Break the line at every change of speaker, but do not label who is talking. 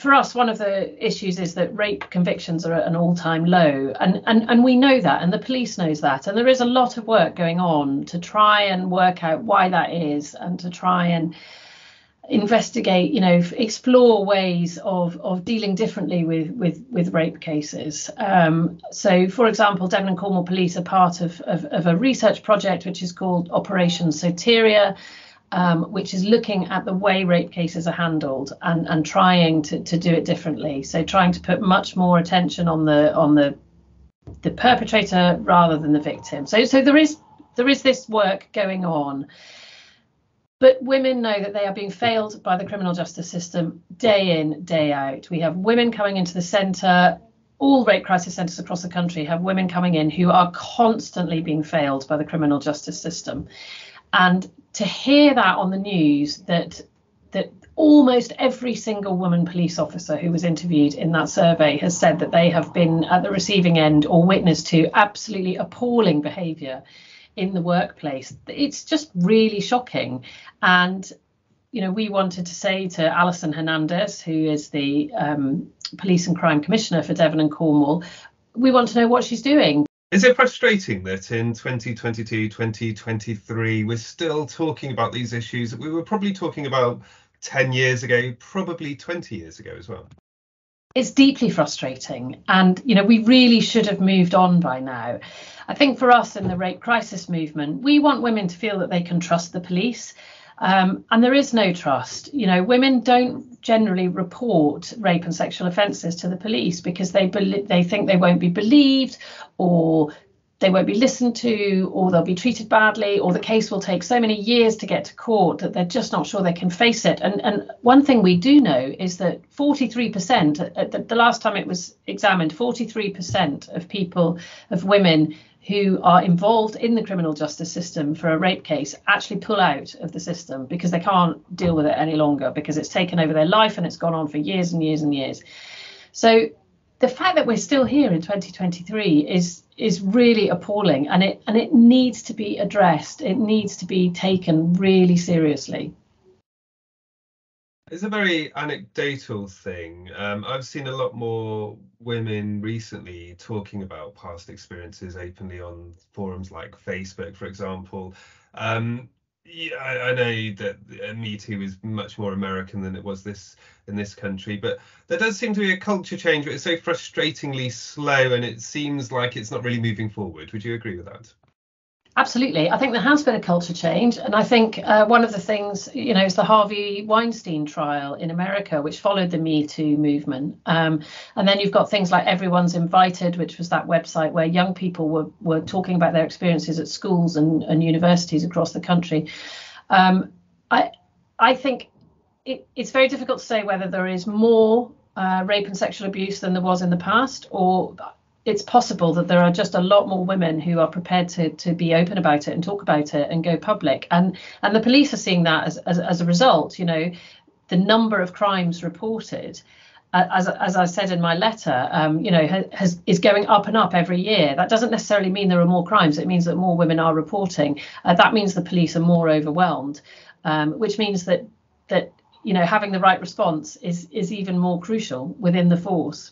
for us, one of the issues is that rape convictions are at an all-time low, and, and and we know that, and the police knows that, and there is a lot of work going on to try and work out why that is, and to try and investigate, you know, explore ways of of dealing differently with with with rape cases. Um, so, for example, Devon and Cornwall Police are part of, of, of a research project which is called Operation Soteria um, which is looking at the way rape cases are handled and, and trying to, to do it differently. So trying to put much more attention on the on the the perpetrator rather than the victim. So so there is there is this work going on. But women know that they are being failed by the criminal justice system day in, day out. We have women coming into the centre. All rape crisis centres across the country have women coming in who are constantly being failed by the criminal justice system. And to hear that on the news that that almost every single woman police officer who was interviewed in that survey has said that they have been at the receiving end or witness to absolutely appalling behaviour in the workplace. It's just really shocking. And, you know, we wanted to say to Alison Hernandez, who is the um, Police and Crime Commissioner for Devon and Cornwall, we want to know what she's doing
is it frustrating that in 2022, 2023, we're still talking about these issues that we were probably talking about 10 years ago, probably 20 years ago as well?
It's deeply frustrating. And, you know, we really should have moved on by now. I think for us in the rape crisis movement, we want women to feel that they can trust the police. Um, and there is no trust. You know, women don't generally report rape and sexual offences to the police because they be- they think they won't be believed, or they won't be listened to, or they'll be treated badly, or the case will take so many years to get to court that they're just not sure they can face it. And and one thing we do know is that 43%, at uh, the, the last time it was examined, 43% of people, of women who are involved in the criminal justice system for a rape case actually pull out of the system because they can't deal with it any longer because it's taken over their life and it's gone on for years and years and years. So the fact that we're still here in 2023 is is really appalling and it and it needs to be addressed. It needs to be taken really seriously.
It's a very anecdotal thing. Um, I've seen a lot more women recently talking about past experiences openly on forums like Facebook, for example. Um, yeah, I, I, know that uh, Me Too is much more American than it was this in this country, but there does seem to be a culture change, but it's so frustratingly slow, and it seems like it's not really moving forward. Would you agree with that?
Absolutely. I think there has been a culture change. And I think uh, one of the things, you know, is the Harvey Weinstein trial in America, which followed the Me Too movement. Um, and then you've got things like Everyone's Invited, which was that website where young people were, were talking about their experiences at schools and, and universities across the country. Um, I, I think it, it's very difficult to say whether there is more uh, rape and sexual abuse than there was in the past, or it's possible that there are just a lot more women who are prepared to to be open about it and talk about it and go public and and the police are seeing that as as, as a result you know the number of crimes reported uh, as, as I said in my letter, um, you know, has, is going up and up every year. That doesn't necessarily mean there are more crimes. It means that more women are reporting. Uh, that means the police are more overwhelmed, um, which means that that you know having the right response is is even more crucial within the force.